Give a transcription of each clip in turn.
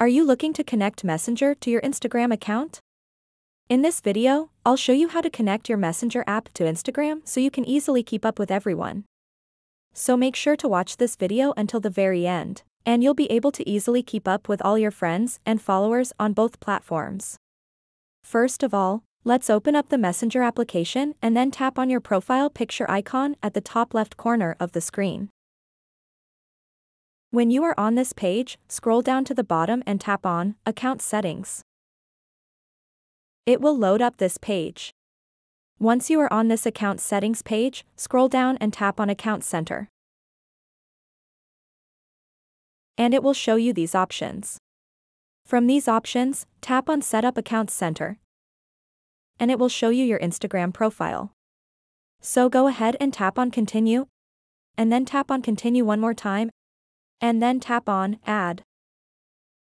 Are you looking to connect Messenger to your Instagram account? In this video, I'll show you how to connect your Messenger app to Instagram so you can easily keep up with everyone. So make sure to watch this video until the very end, and you'll be able to easily keep up with all your friends and followers on both platforms. First of all, let's open up the Messenger application and then tap on your profile picture icon at the top left corner of the screen. When you are on this page, scroll down to the bottom and tap on Account Settings. It will load up this page. Once you are on this account settings page, scroll down and tap on Account Center. And it will show you these options. From these options, tap on Setup Account Center. And it will show you your Instagram profile. So go ahead and tap on Continue. And then tap on Continue one more time and then tap on Add.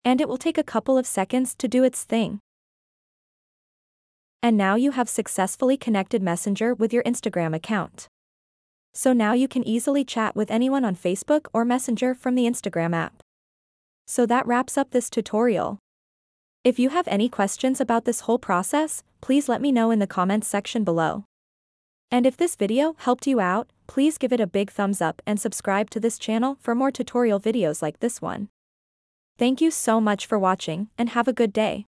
And it will take a couple of seconds to do its thing. And now you have successfully connected Messenger with your Instagram account. So now you can easily chat with anyone on Facebook or Messenger from the Instagram app. So that wraps up this tutorial. If you have any questions about this whole process, please let me know in the comments section below. And if this video helped you out, please give it a big thumbs up and subscribe to this channel for more tutorial videos like this one. Thank you so much for watching and have a good day.